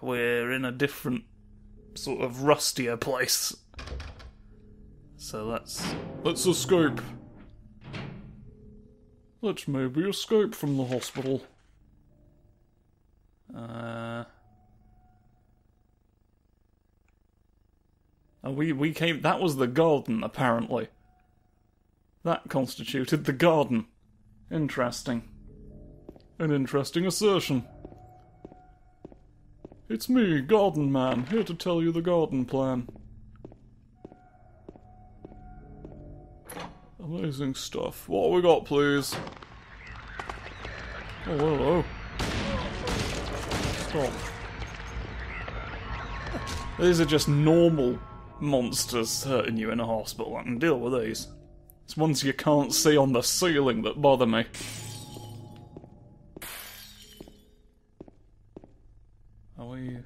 we're in a different sort of rustier place. So let's let's escape. Let's maybe escape from the hospital. Uh. Oh, we we came. That was the garden, apparently. That constituted the garden. Interesting. An interesting assertion. It's me, Garden Man, here to tell you the garden plan. Amazing stuff. What we got, please? Oh, hello. Stop. These are just normal monsters hurting you in a hospital. I can deal with these. It's ones you can't see on the ceiling that bother me. We...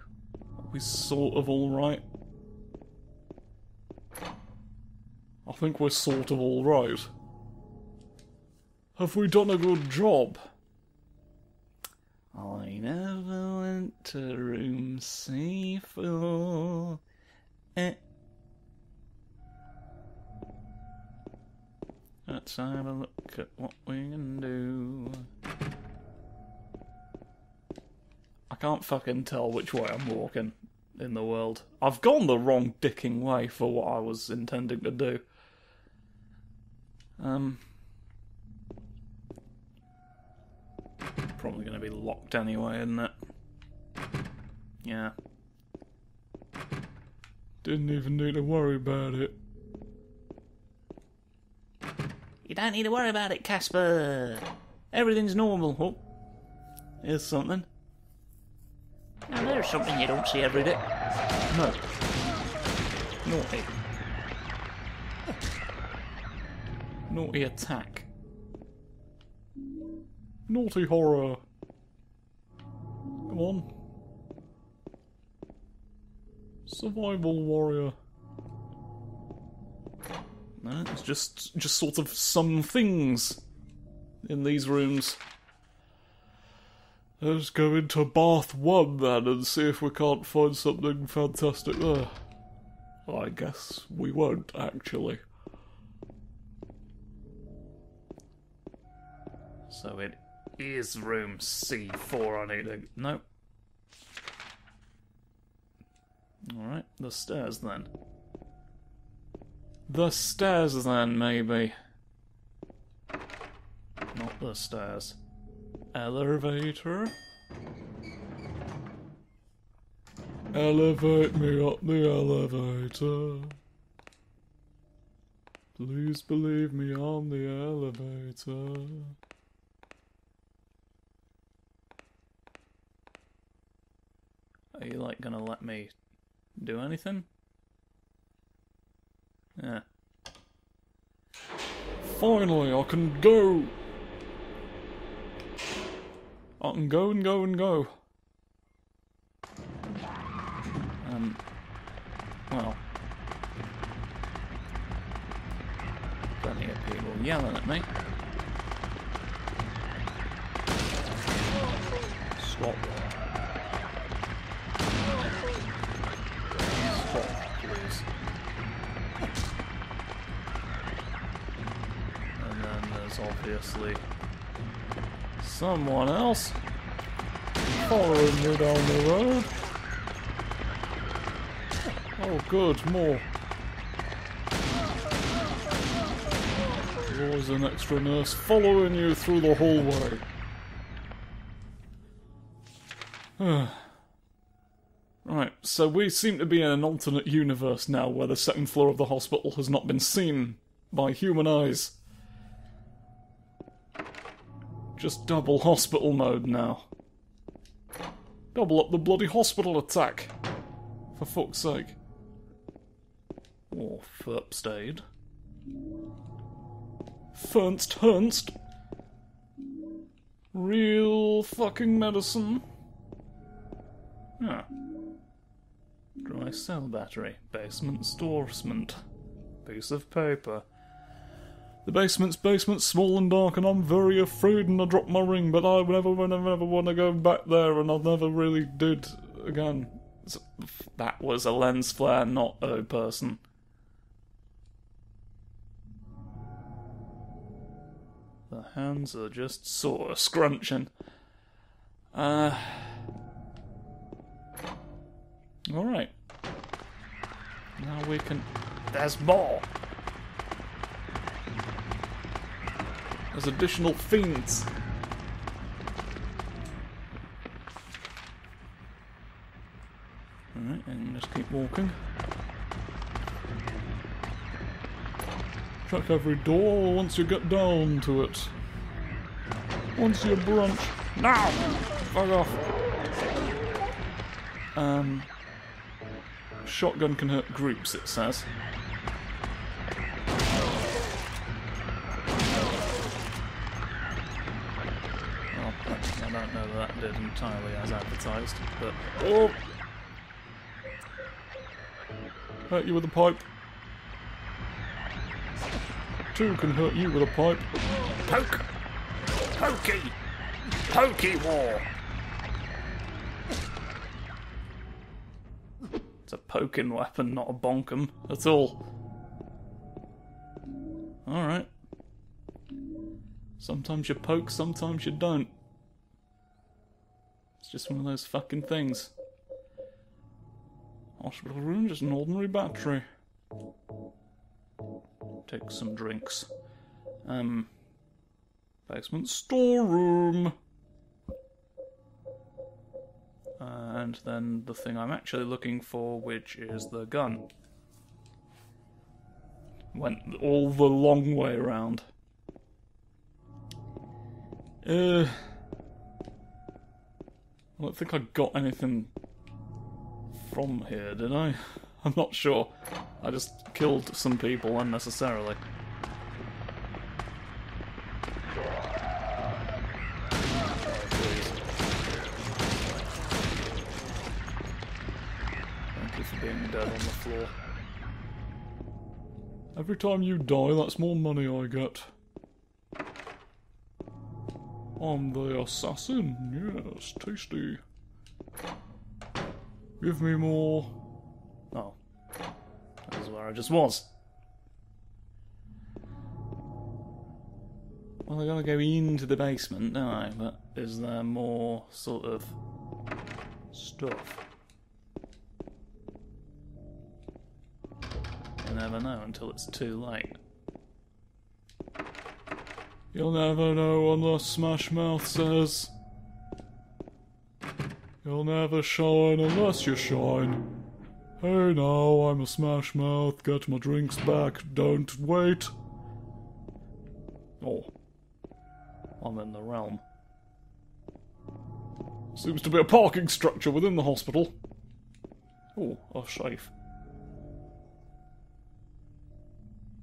We sort of alright? I think we're sort of alright. Have we done a good job? I never went to room C4. Eh. Let's have a look at what we can do. I can't fucking tell which way I'm walking in the world. I've gone the wrong dicking way for what I was intending to do. Um. Probably going to be locked anyway, isn't it? Yeah. Didn't even need to worry about it. You don't need to worry about it, Casper. Everything's normal. Oh, here's something. Now there's something you don't see every day. No. Naughty. Naughty attack. Naughty horror. Come on. Survival warrior. No, it's just just sort of some things in these rooms. Let's go into bath one then and see if we can't find something fantastic there. I guess we won't actually. So it is room C4 I need to. Nope. Alright, the stairs then. The stairs then, maybe. Not the stairs. Elevator? Elevate me up the elevator. Please believe me on the elevator. Are you like gonna let me do anything? Yeah. Finally, I can go! I can go and go and go. Um, well. Plenty of people yelling at me. Stop, please. And then there's obviously someone else following you down the road. Oh, good, more. There's always an extra nurse following you through the hallway. right, so we seem to be in an alternate universe now where the second floor of the hospital has not been seen by human eyes. Just double hospital mode now. Double up the bloody hospital attack. For fuck's sake. Or first aid. Fernst Hernst. Real fucking medicine. Ah. Dry cell battery. Basement storesment. Piece of paper. The basement's basement, small and dark, and I'm very afraid and I dropped my ring, but I never, never, never want to go back there, and I never really did again, that was a lens flare, not a person. The hands are just sort of scrunching. Uh. Alright. Now we can. There's more! There's additional fiends. Alright, and just keep walking. Check every door once you get down to it. Once you brunch. Now! Fuck off. Um, shotgun can hurt groups, it says. Entirely as advertised, but... Oh! Hurt you with a pipe. Two can hurt you with a pipe. Poke! Pokey! Pokey war! It's a poking weapon, not a bonkum at all. Alright. Sometimes you poke, sometimes you don't. Just one of those fucking things. Hospital room, just an ordinary battery. Take some drinks. Um, basement storeroom. And then the thing I'm actually looking for, which is the gun. Went all the long way around. Uh, I don't think I got anything from here, did I? I'm not sure. I just killed some people unnecessarily. Thank you for being dead on the floor. Every time you die, that's more money I get. I'm the assassin. Yes, tasty. Give me more. Oh. That was where I just was. Well, I gotta go into the basement, don't I? But is there more sort of stuff? You never know until it's too late. You'll never know unless Smash Mouth says. You'll never shine unless you shine. Hey now, I'm a Smash Mouth. Get my drinks back. Don't wait. Oh. I'm in the realm. Seems to be a parking structure within the hospital. Oh, a safe.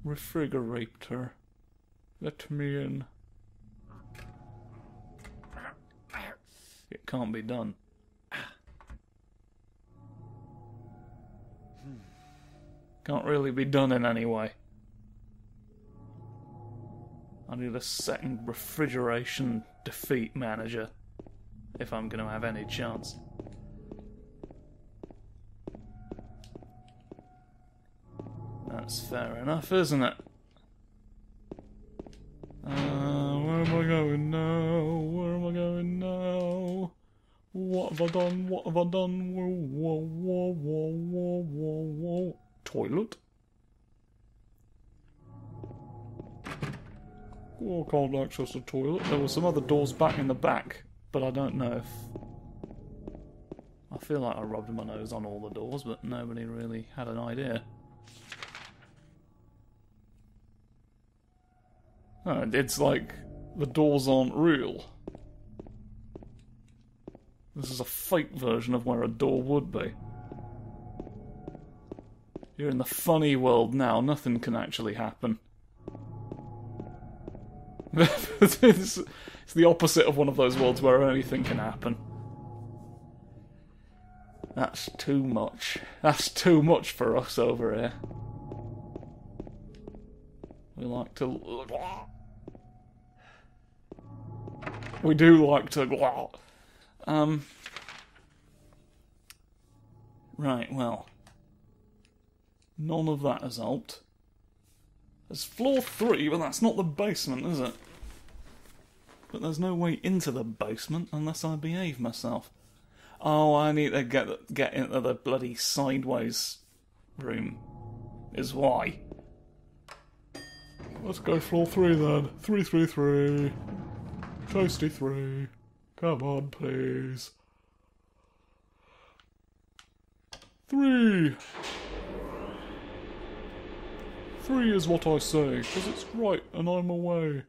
Refrigerator. Let me in. It can't be done. Can't really be done in any way. I need a second refrigeration defeat manager if I'm going to have any chance. That's fair enough, isn't it? Going now? Where am I going now? What have I done? What have I done? Whoa, whoa, whoa, whoa, whoa, whoa, whoa. Toilet? Oh, can't access the toilet. There were some other doors back in the back, but I don't know if... I feel like I rubbed my nose on all the doors, but nobody really had an idea. Oh, it's like the doors aren't real. This is a fake version of where a door would be. You're in the funny world now, nothing can actually happen. it's, the opposite of one of those worlds where anything can happen. That's too much. That's too much for us over here. We like to. We do like to. Um. Right, well. None of that has helped. There's floor three, but that's not the basement, is it? But there's no way into the basement unless I behave myself. Oh, I need to get get into the bloody sideways room. Is why. Let's go floor three then. Three, three, three. Toasty three. Come on, please. Three. Three is what I say, because it's right and I'm away.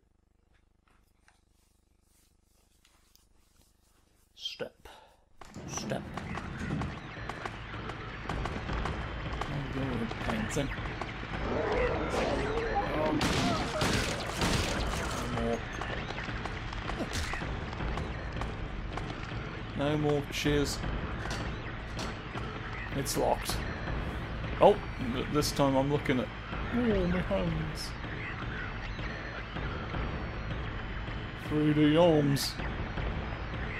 Step. Step. Oh, good painting. No more. No more cheers. It's locked. Oh, this time I'm looking at Oh, my hands. 3D arms.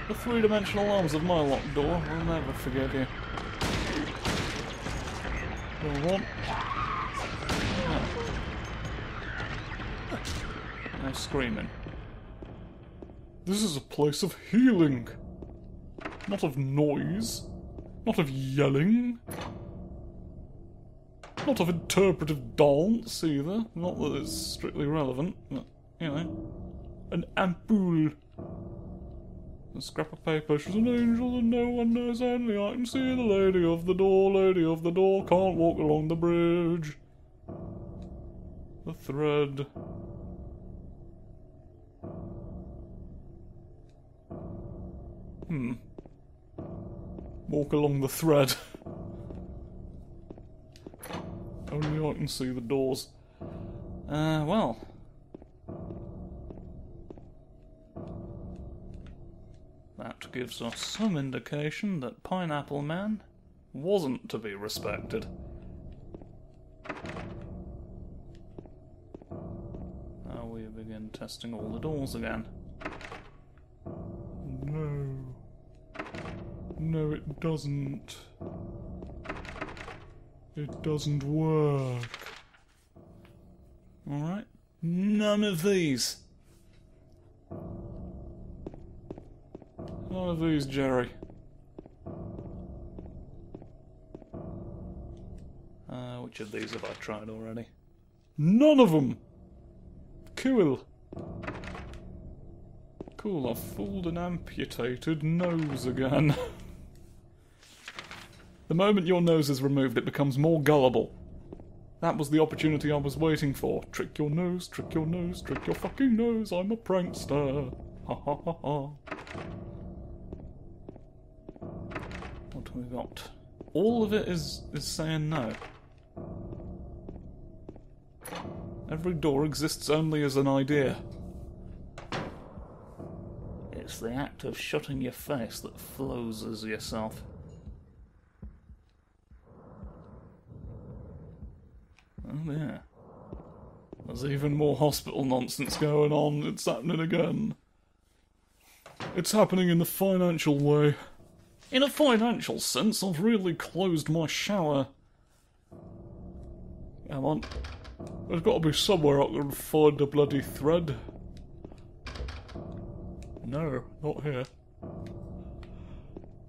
The three-dimensional arms of my locked door. I'll never forget you. Go on. No screaming. This is a place of healing. Not of noise. Not of yelling. Not of interpretive dance either. Not that it's strictly relevant, but you know. An ampoule. A scrap of paper. She's an angel and no one knows only I can see the lady of the door, lady of the door, can't walk along the bridge. The thread. Hmm. Walk along the thread. Only I can see the doors. Uh, well. That gives us some indication that Pineapple Man wasn't to be respected. Now we begin testing all the doors again. No, it doesn't. It doesn't work. Alright. None of these. None of these, Jerry. Uh, which of these have I tried already? None of them! Cool. Cool, I've fooled an amputated nose again. The moment your nose is removed, it becomes more gullible. That was the opportunity I was waiting for. Trick your nose, trick your nose, trick your fucking nose, I'm a prankster. Ha ha ha ha. What have we got? All of it is, is saying no. Every door exists only as an idea. It's the act of shutting your face that flows as yourself. Oh, yeah. There's even more hospital nonsense going on. It's happening again. It's happening in the financial way. In a financial sense, I've really closed my shower. Come on. There's got to be somewhere I can find the bloody thread. No, not here.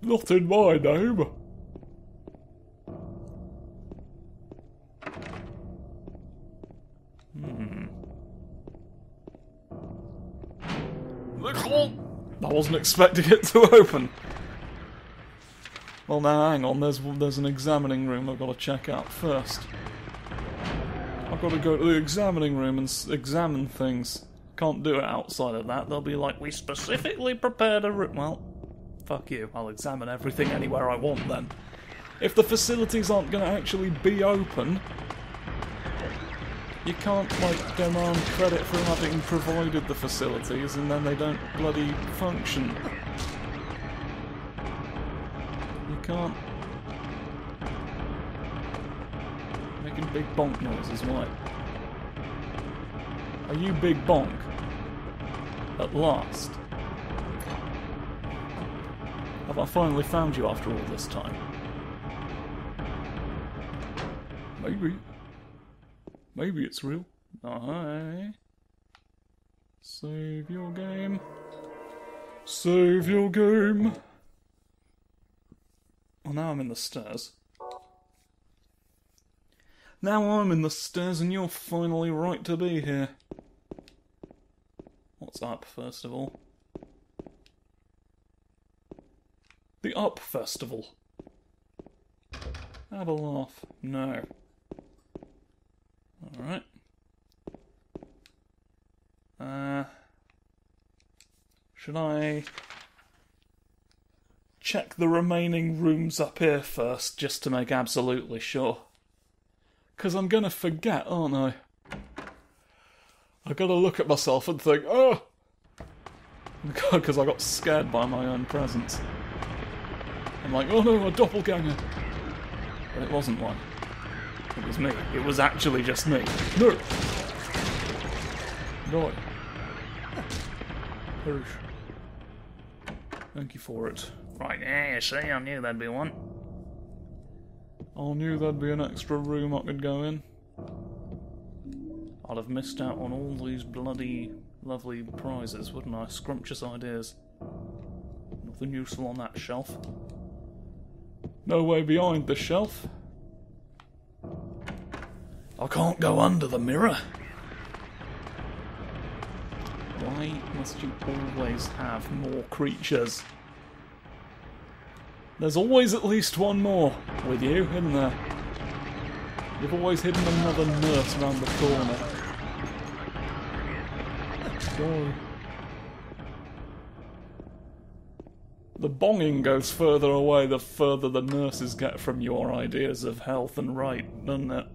Not in my name. Hmm. I wasn't expecting it to open. Well, now hang on. There's there's an examining room I've got to check out first. I've got to go to the examining room and examine things. Can't do it outside of that. They'll be like, we specifically prepared a room. Well, fuck you. I'll examine everything anywhere I want then. If the facilities aren't going to actually be open, you can't, like, demand credit for having provided the facilities and then they don't bloody function. You can't... Making big bonk noises, why? Are you big bonk? At last. Have I finally found you after all this time? Maybe. Maybe it's real. Aye. Save your game. Save your game. Well, now I'm in the stairs. Now I'm in the stairs and you're finally right to be here. What's up, first of all? The Up Festival. Have a laugh. No. Alright. Uh, should I check the remaining rooms up here first, just to make absolutely sure? Because I'm going to forget, aren't I? i got to look at myself and think, oh! Because I got scared by my own presence. I'm like, oh no, a doppelganger! But it wasn't one. It was me. It was actually just me. No! No. Perish. Thank you for it. Right, yeah, you see, I knew there'd be one. I knew there'd be an extra room I could go in. I'd have missed out on all these bloody lovely prizes, wouldn't I? Scrumptious ideas. Nothing useful on that shelf. No way behind the shelf. I can't go under the mirror. Why must you always have more creatures? There's always at least one more with you, isn't there? You've always hidden another nurse around the corner. Go. The bonging goes further away the further the nurses get from your ideas of health and right, doesn't it?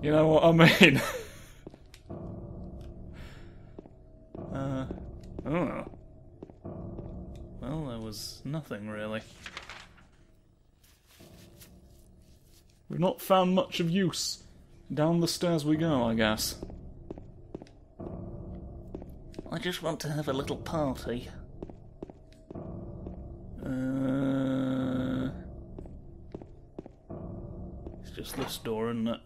You know what I mean? uh, know. Well, there was nothing really. We've not found much of use. Down the stairs we go, I guess. I just want to have a little party. Uh, it's just this door, isn't it?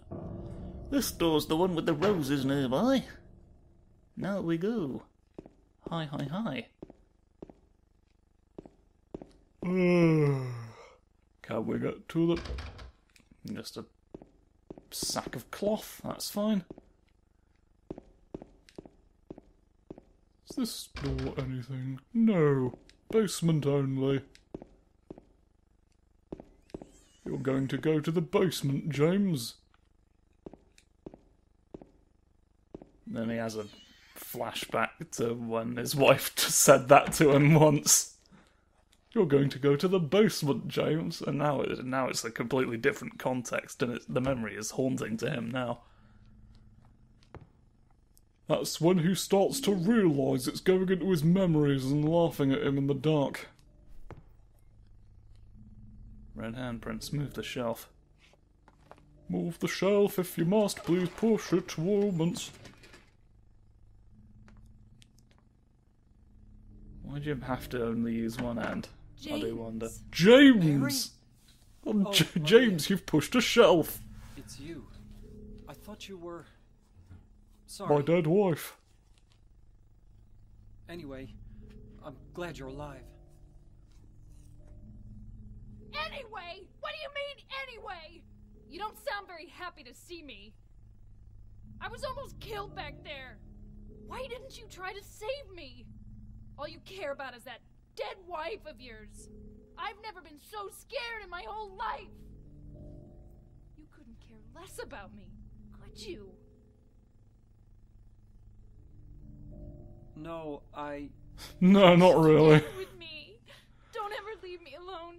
This door's the one with the roses nearby. Now we go. Hi, hi, hi. Can we get to the. Just a sack of cloth, that's fine. Is this door anything? No. Basement only. You're going to go to the basement, James. Then he has a flashback to when his wife said that to him once. You're going to go to the basement, James, and now it, now it's a completely different context, and the memory is haunting to him now. That's when he starts to realise it's going into his memories and laughing at him in the dark. Red handprints, move the shelf. Move the shelf if you must, please push it moments. Why'd you have to only use one hand? I do wonder. James! Oh, Oh, J- James, you've pushed a shelf! It's you. I thought you were. Sorry. My dead wife. Anyway, I'm glad you're alive. Anyway? What do you mean, anyway? You don't sound very happy to see me. I was almost killed back there. Why didn't you try to save me? All you care about is that dead wife of yours. I've never been so scared in my whole life. You couldn't care less about me, could you? No, I. No, not really. Stay with me. Don't ever leave me alone.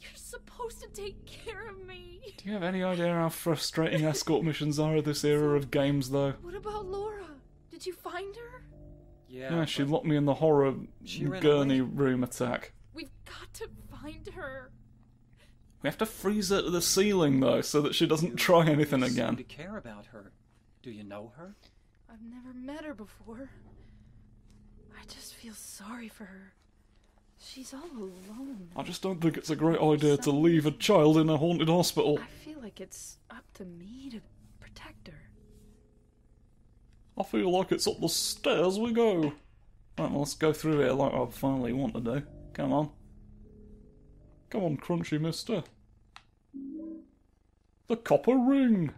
You're supposed to take care of me. Do you have any idea how frustrating escort missions are at this era of games, though? What about Laura? Did you find her? Yeah. Yeah, she locked me in the horror She gurney away. room attack. We've got to find her. We have to freeze her to the ceiling, though, so that she doesn't try anything you seem again. to care about her. Do you know her? I've never met her before. I just feel sorry for her. She's all alone. I just don't think it's a great idea to leave a child in a haunted hospital. I feel like it's up to me to protect her. I feel like it's up the stairs we go. Right, well, let's go through here like I finally want to do. Come on. Come on, crunchy mister. The copper ring.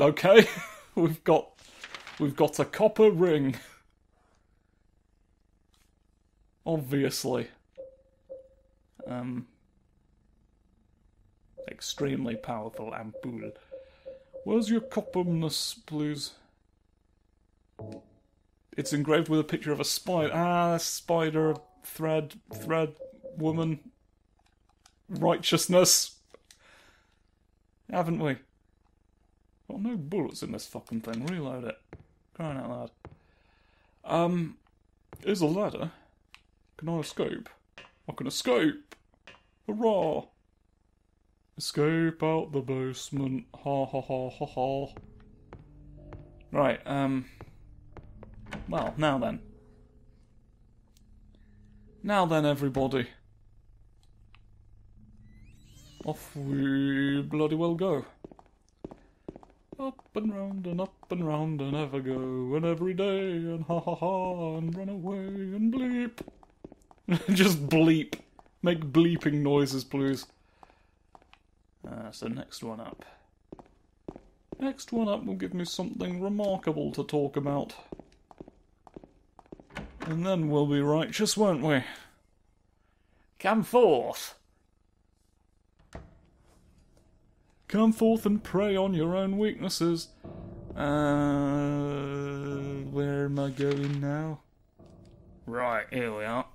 Okay, we've got we've got a copper ring. Obviously. Um extremely powerful ampoule. Where's your copperness, please? It's engraved with a picture of a spider. Ah, spider, thread, thread, woman, righteousness. Haven't we? Got no bullets in this fucking thing. Reload it. Crying out loud. Um, is a ladder. Can I escape? I can escape! Hurrah! Escape out the basement. Ha ha ha ha ha. Right, um. Well, now then. Now then, everybody. Off we bloody well go. Up and round and up and round and ever go and every day and ha ha ha and run away and bleep. Just bleep. Make bleeping noises, please. Uh, so next one up. Next one up will give me something remarkable to talk about. And then we'll be righteous, won't we? Come forth! Come forth and prey on your own weaknesses. Uh, where am I going now? Right, here we are.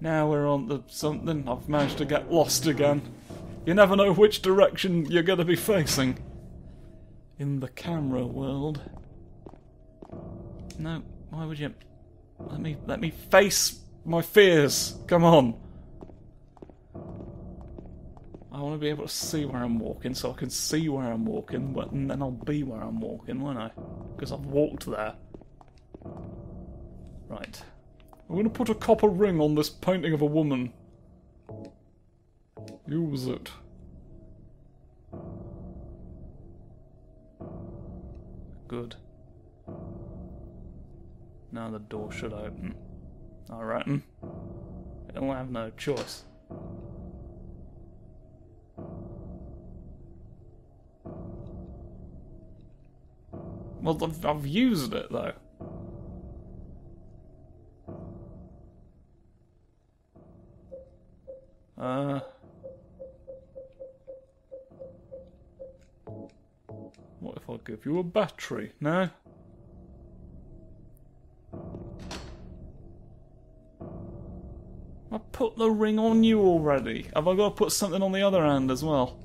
Now we're on to something. I've managed to get lost again. You never know which direction you're going to be facing. In the camera world. No, why would you? Let me let me face my fears. Come on. I want to be able to see where I'm walking, so I can see where I'm walking, but and then I'll be where I'm walking, won't I? Because I've walked there. Right. I'm going to put a copper ring on this painting of a woman. Use it. Good. Now the door should open. I reckon. It'll have no choice. Well, I've, used it though. Uh. What if I give you a battery? No? I put the ring on you already. Have I got to put something on the other hand as well?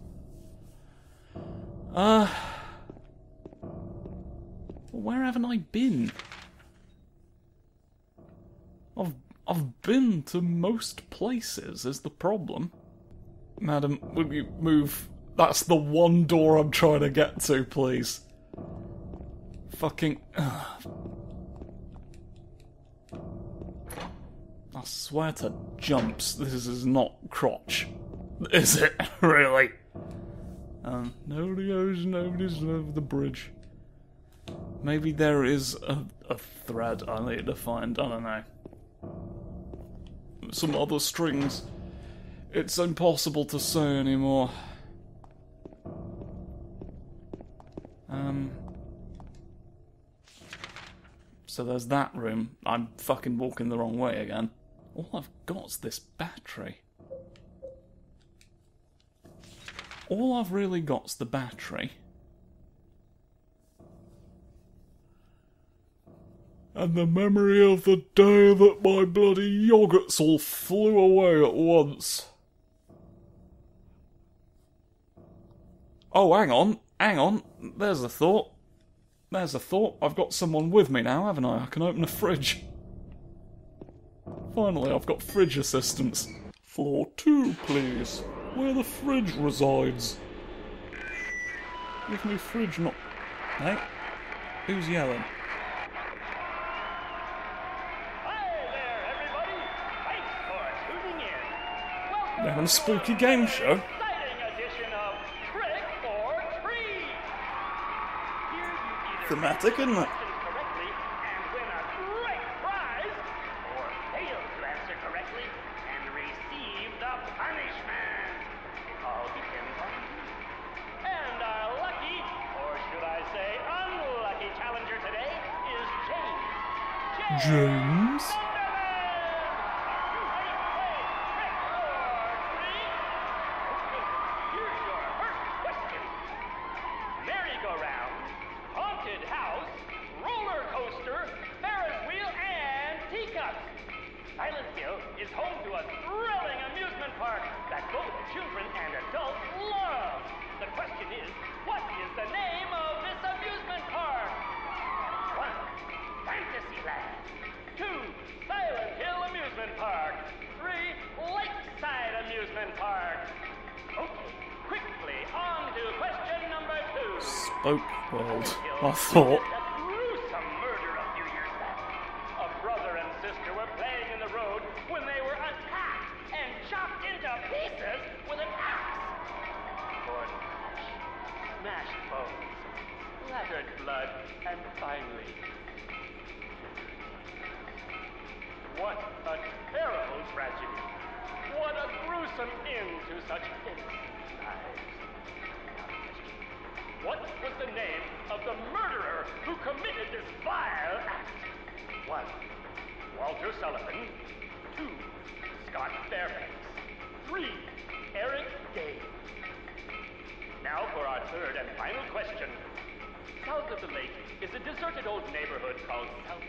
Uh. Where haven't I been? I've I've been to most places. Is the problem? Madam, will you move? That's the one door I'm trying to get to, please. Fucking. I swear to jumps, this is not crotch. Is it? really? Um, nobody owes nobody's over the bridge. Maybe there is a, a thread I need to find, I don't know. Some other strings. It's impossible to say anymore. So there's that room. I'm fucking walking the wrong way again. All I've got's this battery. All I've really got's the battery. And the memory of the day that my bloody yogurts all flew away at once. Oh, hang on, hang on. There's a thought. There's a thought. I've got someone with me now, haven't I? I can open a fridge. Finally, I've got fridge assistance. Floor two, please. Where the fridge resides. Give me fridge not... Hey? Who's yelling? They're to a spooky game show. Thematic, isn't it? Spoke world. I thought. Our third and final question. South of the lake is a deserted old neighborhood called South.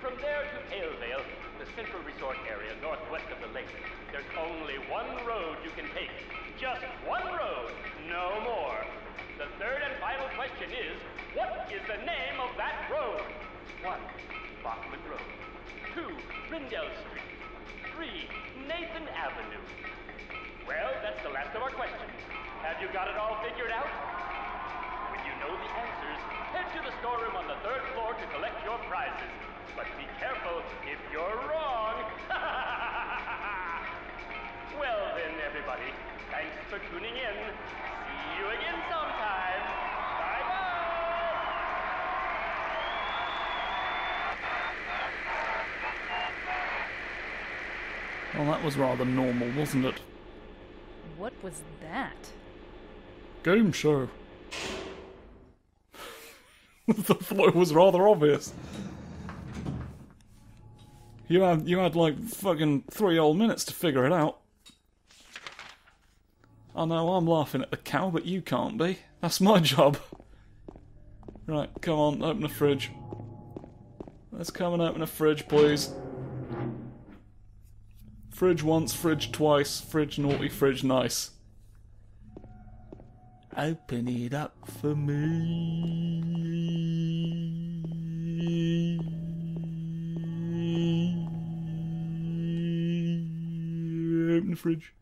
From there to Paleville, the central resort area northwest of the lake, there's only one road you can take. Just one road, no more. The third and final question is, what is the name of that road? One, Bachman Road. Two, Rendell Street. Three, Nathan Avenue. Well, that's the last of our questions. Have you got it all figured out? When you know the answers, head to the storeroom on the third floor to collect your prizes. But be careful if you're wrong. well then, everybody, thanks for tuning in. See you again sometime. Bye bye. Well, that was rather normal, wasn't it? What was that? Game show. the flow was rather obvious. You had you had like fucking three whole minutes to figure it out. I know I'm laughing at the cow, but you can't be. That's my job. Right, come on, open the fridge. Let's come and open a fridge, please. Fridge once, fridge twice, fridge naughty, fridge nice. Open it up for me. Open the fridge.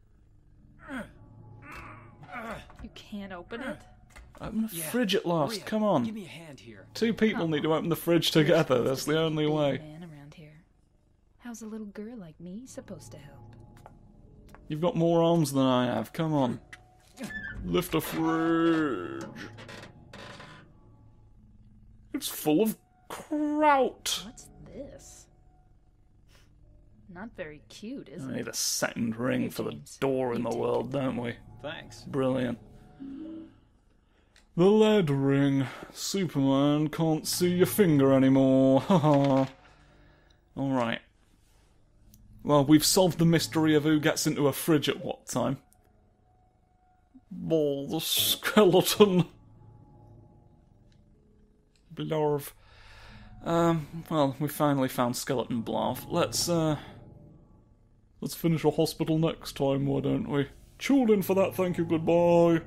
You can't open it? Open the Yeah, fridge at last. hurry. Come on. Give me a hand here. Two people need to open the fridge together. That's the only way. man around here. How's a little girl like me supposed to help? You've got more arms than I have. Come on. Lift a fridge. It's full of kraut. What's this? Not very cute, is We it? need a second ring Here, for the James. door in You the take world, don't we? Thanks. Brilliant. The lead ring. Superman can't see your finger anymore. Haha. Alright. Well, we've solved the mystery of who gets into a fridge at what time. Ball the skeleton. Blarv. Um, well, we finally found skeleton Blarv. Let's, uh. Let's finish a hospital next time, why don't we? Tune in for that, thank you, goodbye.